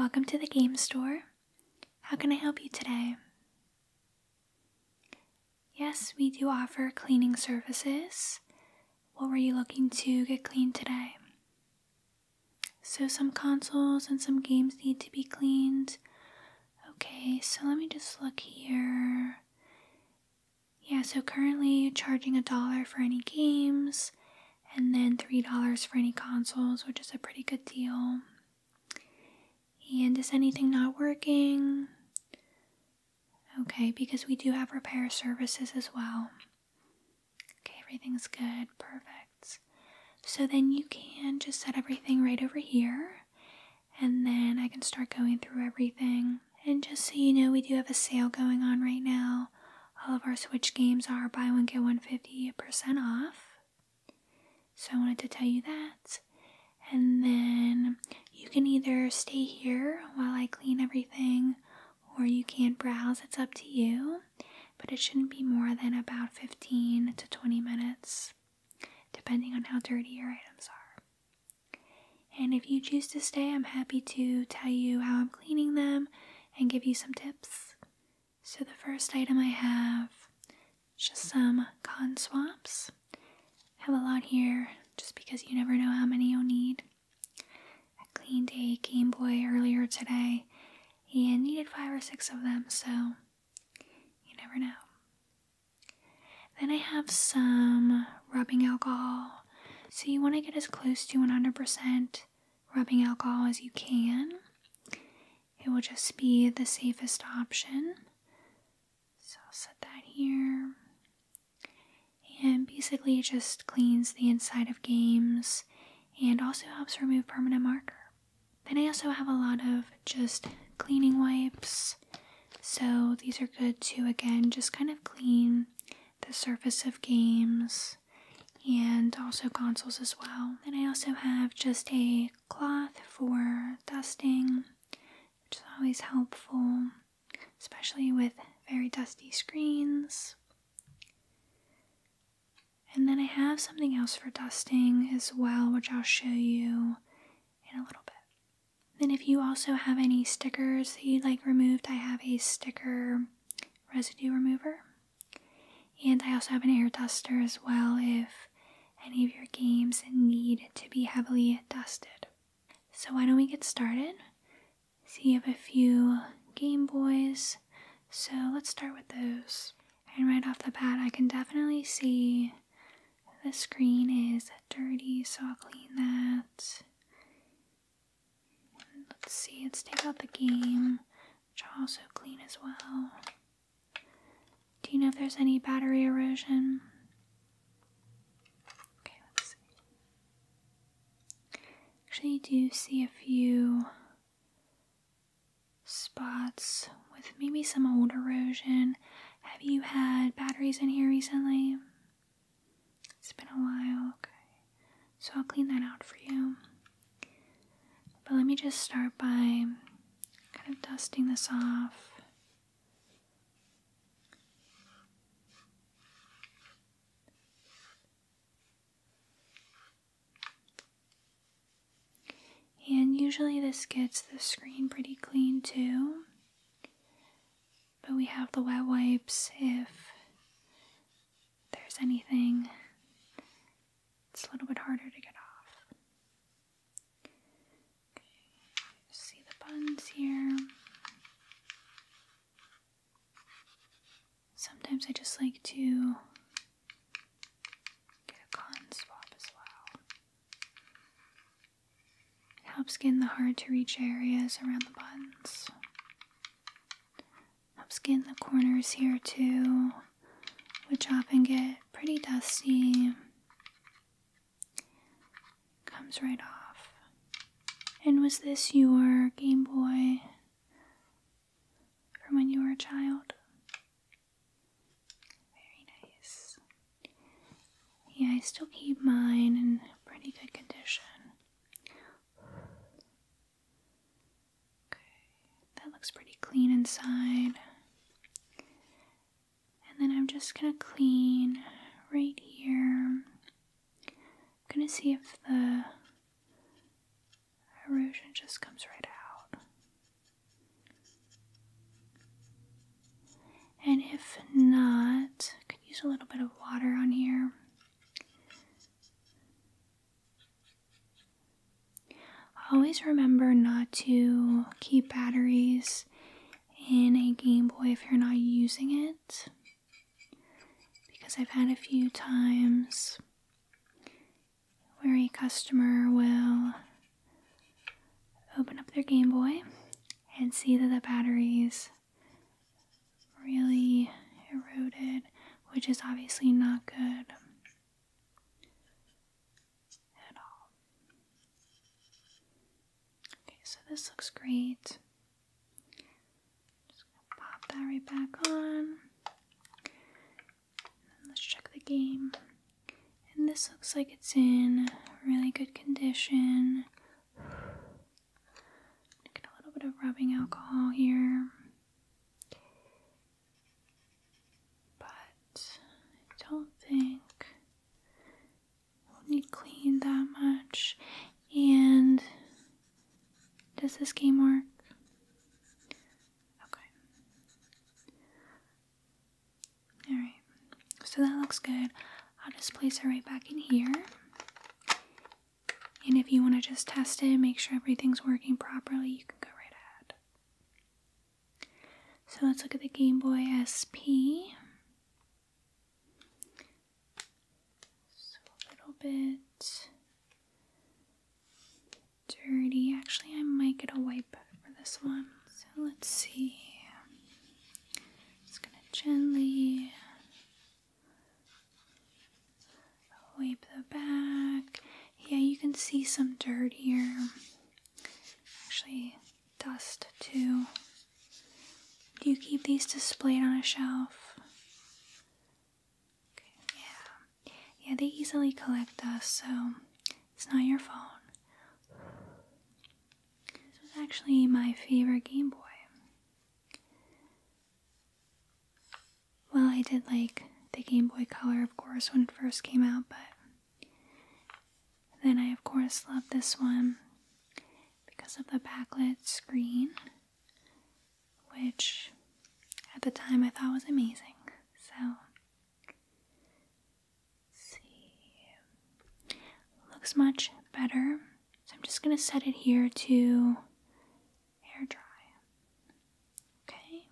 Welcome to the game store. How can I help you today? Yes, we do offer cleaning services. What were you looking to get cleaned today? So, some consoles and some games need to be cleaned. Okay, so let me just look here. Yeah, so currently charging a dollar for any games and then $3 for any consoles, which is a pretty good deal. And is anything not working? Okay, because we do have repair services as well. Okay, everything's good. Perfect. So then you can just set everything right over here, and then I can start going through everything. And just so you know, we do have a sale going on right now. All of our Switch games are buy one, get one fifty percent off. So I wanted to tell you that. And then you can either stay here while I clean everything, or you can browse. It's up to you, but it shouldn't be more than about 15 to 20 minutes, depending on how dirty your items are. And if you choose to stay, I'm happy to tell you how I'm cleaning them and give you some tips. So, the first item I have is just some con swaps. I have a lot here just because you never know how many you'll need. Cleaned a Game Boy earlier today and needed five or six of them, so you never know. Then I have some rubbing alcohol. So you want to get as close to 100% rubbing alcohol as you can. It will just be the safest option. So I'll set that here. And basically, it just cleans the inside of games and also helps remove permanent marker. Then I also have a lot of just cleaning wipes. So these are good to, again, just kind of clean the surface of games and also consoles as well. And I also have just a cloth for dusting, which is always helpful, especially with very dusty screens. And then I have something else for dusting as well, which I'll show you in a little bit. Then, if you also have any stickers that you'd like removed, I have a sticker residue remover. And I also have an air duster as well if any of your games need to be heavily dusted. So, why don't we get started? See, you have a few Game Boys, so let's start with those. And right off the bat, I can definitely see the screen is dirty, so I'll clean that. See, let's take out the game, which I'll also clean as well. Do you know if there's any battery erosion? Okay, let's see. Actually, do see a few spots with maybe some old erosion. Have you had batteries in here recently? It's been a while, okay. So I'll clean that out for you. But let me just start by kind of dusting this off. And usually this gets the screen pretty clean too. But we have the wet wipes if there's anything it's a little bit harder to get off. Okay, buttons here. Sometimes I just like to get a cotton swab as well. It helps get in the hard to reach areas around the buttons. Helps get in the corners here too, which often get pretty dusty comes right off. And was this your Game Boy from when you were a child? Very nice. Yeah, I still keep mine in pretty good condition. Okay, that looks pretty clean inside. And then I'm just gonna clean right here. I'm gonna see if the Erosion just comes right out. And if not, I could use a little bit of water on here. Always remember not to keep batteries in a Game Boy if you're not using it. Because I've had a few times where a customer will open up their Game Boy and see that the batteries really eroded, which is obviously not good at all. Okay, so this looks great. Just gonna pop that right back on. Let's check the game. And this looks like it's in really good condition. Bit of rubbing alcohol here. But I don't think need clean that much. And does this game work? Okay. Alright. So that looks good. I'll just place it right back in here. And if you want to just test it, make sure everything's working properly, you can go right ahead. So let's look at the Game Boy SP. So a little bit dirty. Actually, I might get a wipe for this one. So let's see. Just gonna gently wipe the back. Yeah, you can see some dirt here. Actually, dust too. These displayed on a shelf? Okay, yeah. Yeah, they easily collect dust, so it's not your phone. This was actually my favorite Game Boy. Well, I did like the Game Boy Color, of course, when it first came out, but then I, of course, love this one because of the backlit screen, which at the time I thought was amazing. So, see, looks much better. So I'm just gonna set it here to air dry. Okay.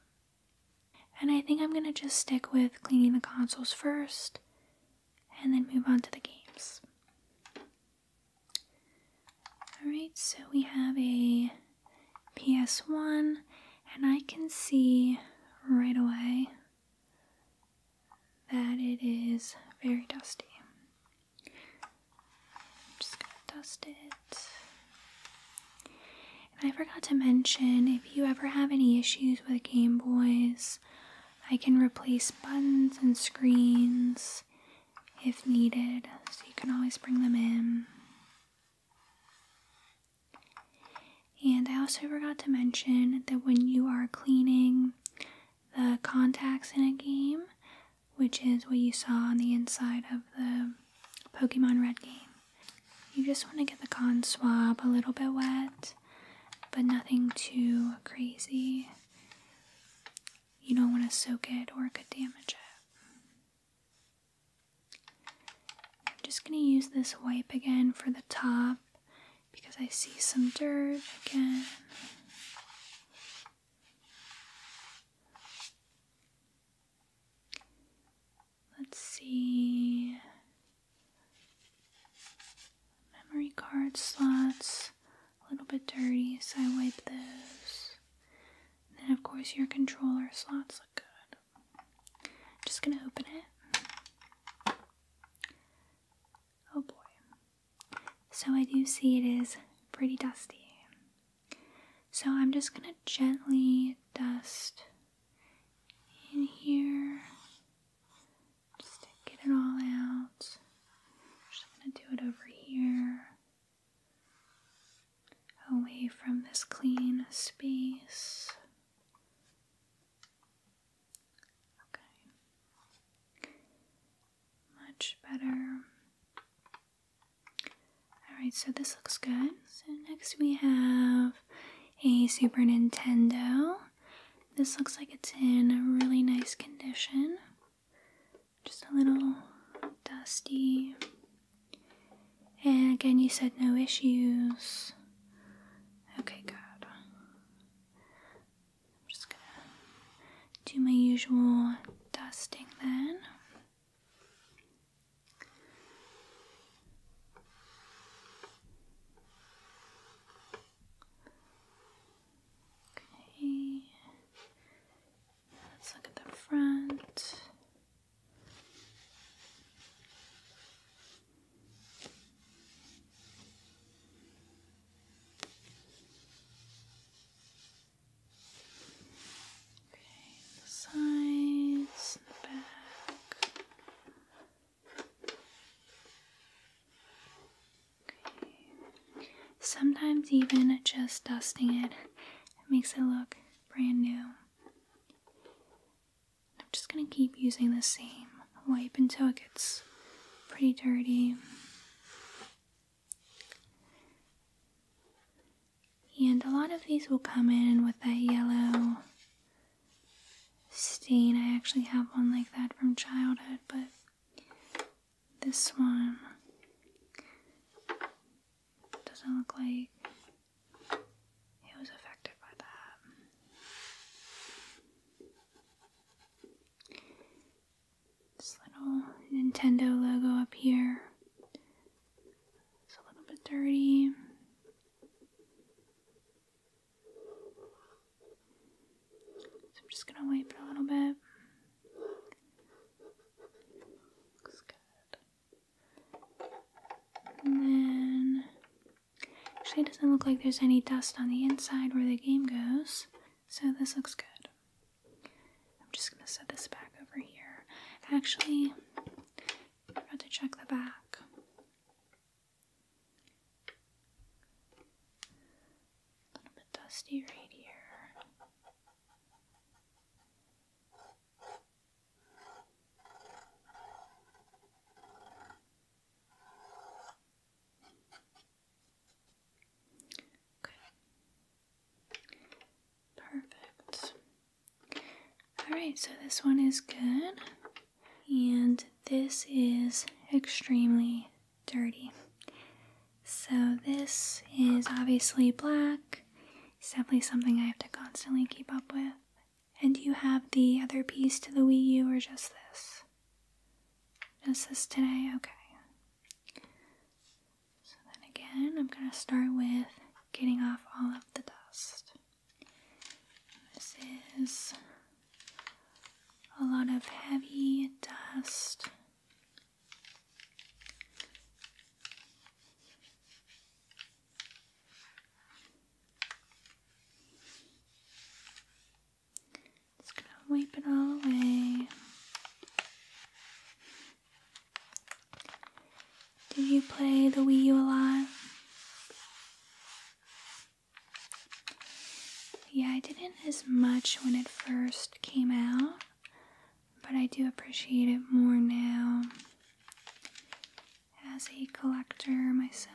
And I think I'm gonna just stick with cleaning the consoles first and then move on to the games. Alright, so we have a PS1, and I can see right away that it is very dusty. I'm just gonna dust it. And I forgot to mention if you ever have any issues with Game Boys, I can replace buttons and screens if needed, so you can always bring them in. And I also forgot to mention that when you are cleaning the contacts in a game, which is what you saw on the inside of the Pokemon Red game, you just want to get the con swab a little bit wet, but nothing too crazy. You don't want to soak it or it could damage it. I'm just going to use this wipe again for the top because I see some dirt again. See. Memory card slots, a little bit dirty, so I wipe those. And then, of course, your controller slots look good. Just gonna open it. Oh boy. So I do see it is pretty dusty. So I'm just gonna gently dust in here. To get it all out. I'm Just gonna do it over here. Away from this clean space. Okay. Much better. Alright, so this looks good. So next we have a Super Nintendo. This looks like it's in a really nice condition. Just a little dusty. And again, you said no issues. Okay, good. I'm just gonna do my usual dusting then. Okay. Let's look at the front. Sometimes even just dusting it makes it look brand new. I'm just gonna keep using the same wipe until it gets pretty dirty. And a lot of these will come in with that yellow stain. I actually have one like that from childhood, but this one look like it was affected by that. This little Nintendo logo up here. It's a little bit dirty. So I'm just gonna wipe it a little bit. Looks good. And then actually it doesn't look like there's any dust on the inside where the game goes. So this looks good. I'm just gonna set this back over here. Actually, I forgot to check the back. A little bit dusty right here. Okay. Perfect. Alright, so this one is good. And this is extremely dirty. So this is obviously black. It's definitely something I have to constantly keep up with. And do you have the other piece to the Wii U or just this? Just this today? Okay. So then again, I'm going to start with getting off all of the dust. This is a lot of heavy dust. Just gonna wipe it all away. Did you play the Wii U a lot? Yeah, I didn't as much when it first came out, but I do appreciate it more now as a collector myself.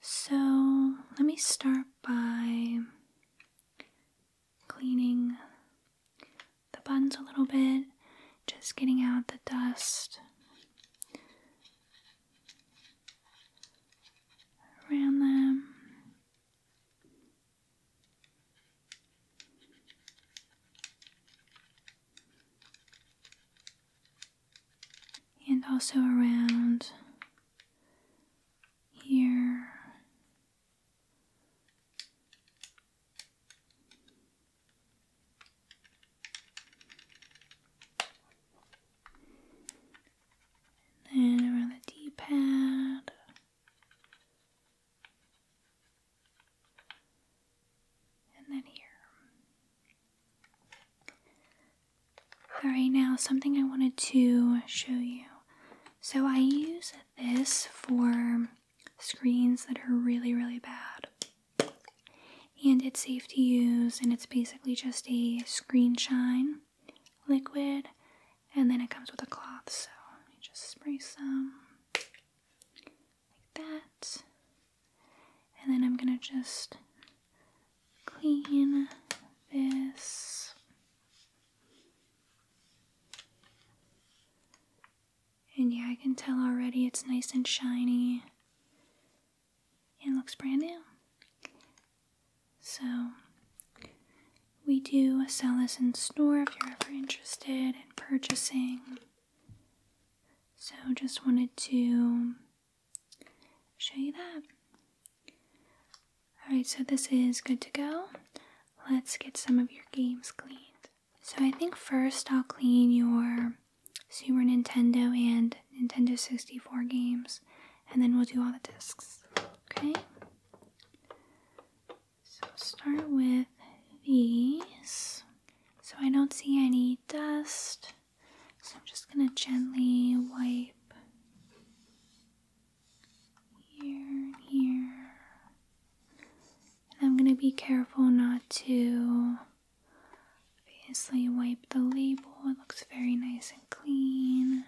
So, let me start by cleaning the buns a little bit, just getting out the dust around them. And also around here. And then around the D pad. And then here. Alright, now something I wanted to show you. So I use this for screens that are really, really bad. And it's safe to use, and it's basically just a screen shine liquid, and then it comes with a cloth. So me just spray some like that, and then I'm gonna just clean this And yeah, I can tell already it's nice and shiny. And looks brand new. So, we do sell this in store if you're ever interested in purchasing. So, just wanted to show you that. Alright, so this is good to go. Let's get some of your games cleaned. So, I think first I'll clean your Super Nintendo and Nintendo 64 games, and then we'll do all the discs. Okay? So, start with these. So, I don't see any dust, so I'm just to gently wipe here and here. And I'm to be careful not to obviously wipe the label. It looks very nice and clean.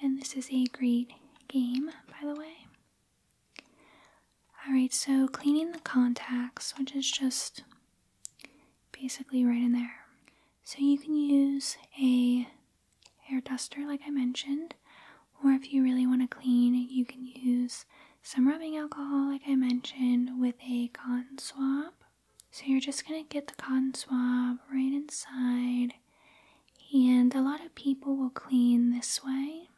And this is a great game, by the way. Alright, so cleaning the contacts, which is just basically right in there. So you can use a hair duster, like I mentioned, or if you really want to clean, you can use some rubbing alcohol, like I mentioned, with a cotton swab. So you're just going to get the cotton swab right inside, and a lot of people will clean this way,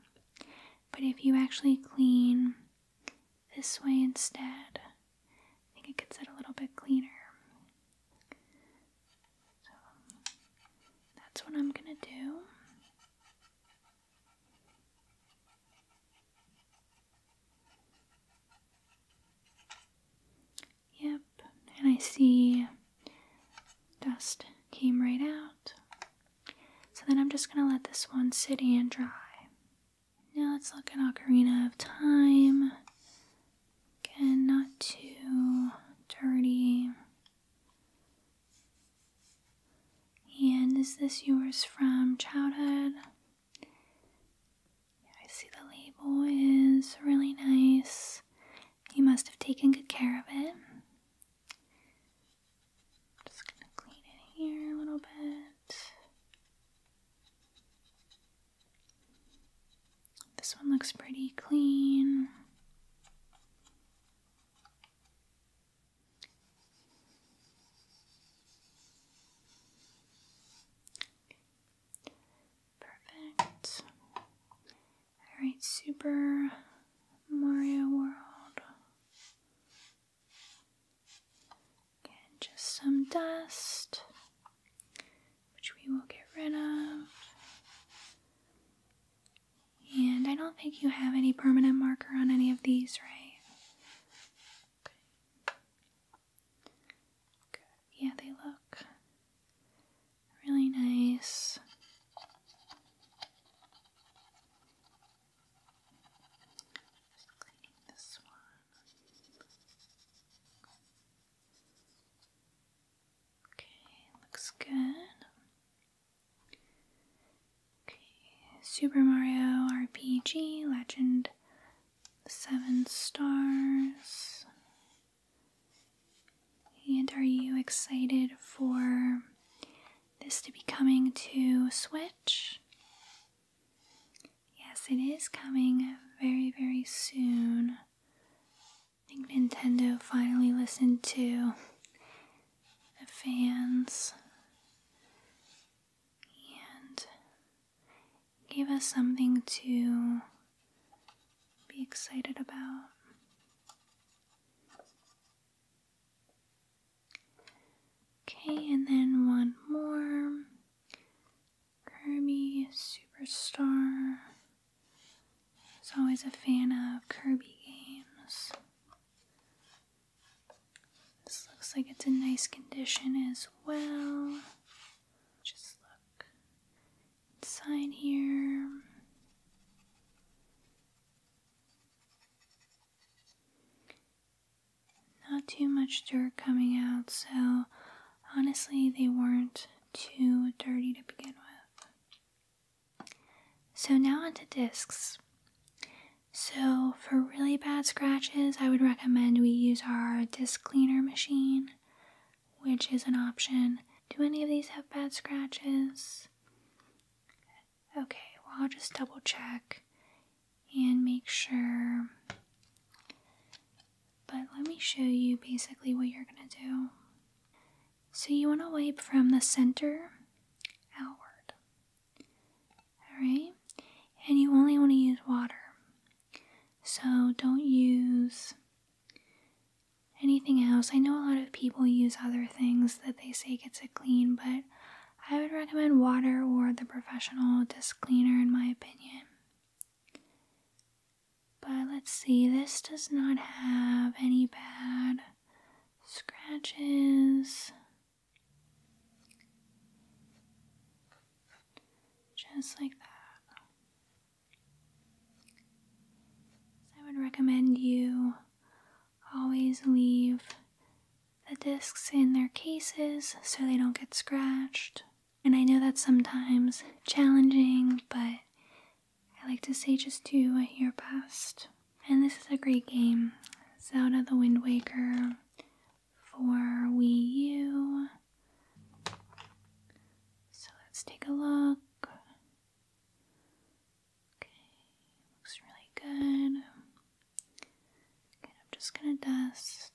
but if you actually clean this way instead, I think it gets it a little bit cleaner. So that's what I'm going to do. Yep, and I see dust came right out. So then I'm just gonna let this one sit and dry. Now let's look at Ocarina of Time. Again, not too dirty. And is this yours from childhood? I see the label is really nice. You must have taken good care of it. Just gonna clean it here a little bit. This one looks pretty clean. Perfect. Alright, Super Mario World. Again, just some dust, which we will get rid of. And I don't think you have any permanent marker on any of these, right? Good. Yeah, they look really nice. Okay, looks good. Okay, Super Mario RPG Legend Seven Stars. And are you excited for this to to Switch? Yes, it is coming very, very soon. I think Nintendo finally listened to the fans and gave us something to be excited about. Okay, and then one more Kirby Superstar. I was always a fan of Kirby games. This looks like it's in nice condition as well. Just look inside here. Not too much dirt coming out, so honestly, they weren't too dirty to begin with. So, now onto discs. So, for really bad scratches, I would recommend we use our disc cleaner machine, which is an option. Do any of these have bad scratches? Okay, well, I'll just double check and make sure. But let me show you basically what you're going to do. So, you want to wipe from the center outward. Alright? And you only want to use water. So, don't use anything else. I know a lot of people use other things that they say gets it clean, but I would recommend water or the professional disc cleaner in my opinion. But let's see, this does not have any bad scratches. Just like that. I would recommend you always leave the discs in their cases so they don't get scratched. And I know that's sometimes challenging, but I like to say just do your best. And this is a great game Zelda the Wind Waker for Wii U. So let's take a look. Okay, looks really good. Okay, I'm just gonna dust.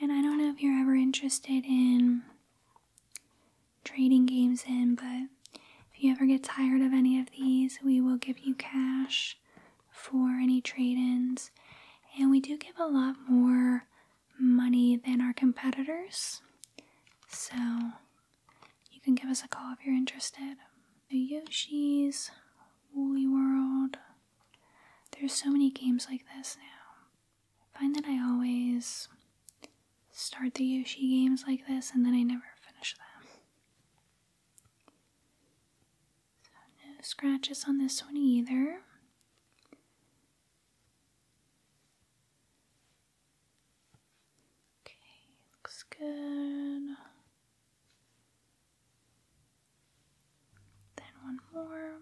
And I don't know if you're ever interested in trading games in, but if you ever get tired of any of these, we will give you cash for any trade ins. And we do give a lot more money than our competitors. So you can give us a call if you're interested. The Yoshi's Woolly World. There's so many games like this now. I find that I always start the Yoshi games like this and then I never finish them. no scratches on this one either. Okay, looks good. Then one more.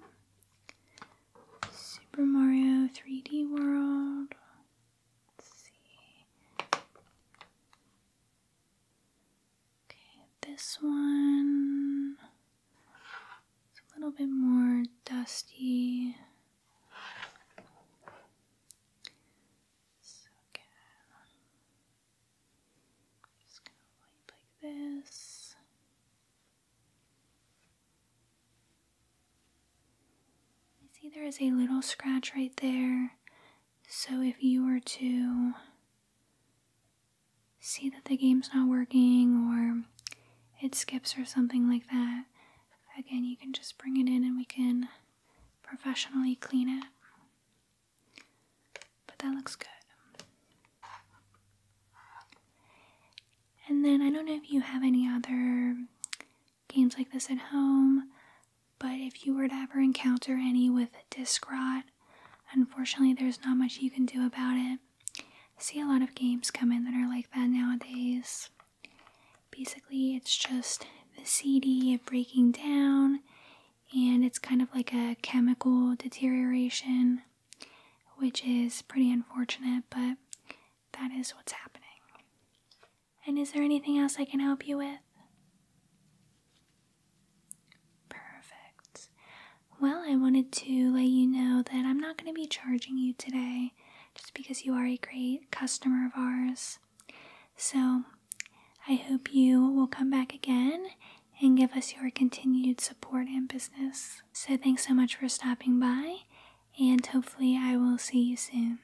Super Mario 3D World. Let's see. Okay, this one is a little bit more dusty. So again, just gonna wipe like this. I see there is a little scratch right there. So if you were to see that the game's not working or it skips or something like that, again, you can just bring it in and we can professionally clean it. But that looks good. And then I don't know if you have any other games like this at home, but if you were to ever encounter any with disc rot, unfortunately, there's not much you can do about it. I see a lot of games come in that are like that nowadays. Basically, it's just the CD breaking down, and it's kind of like a chemical deterioration, which is pretty unfortunate, but that is what's happening. And is there anything else I can help you with? Perfect. Well, I wanted to let you know that I'm not going to be charging you today just because you are a great customer of ours. So, I hope you will come back again and give us your continued support and business. So, thanks so much for stopping by, and hopefully, I will see you soon.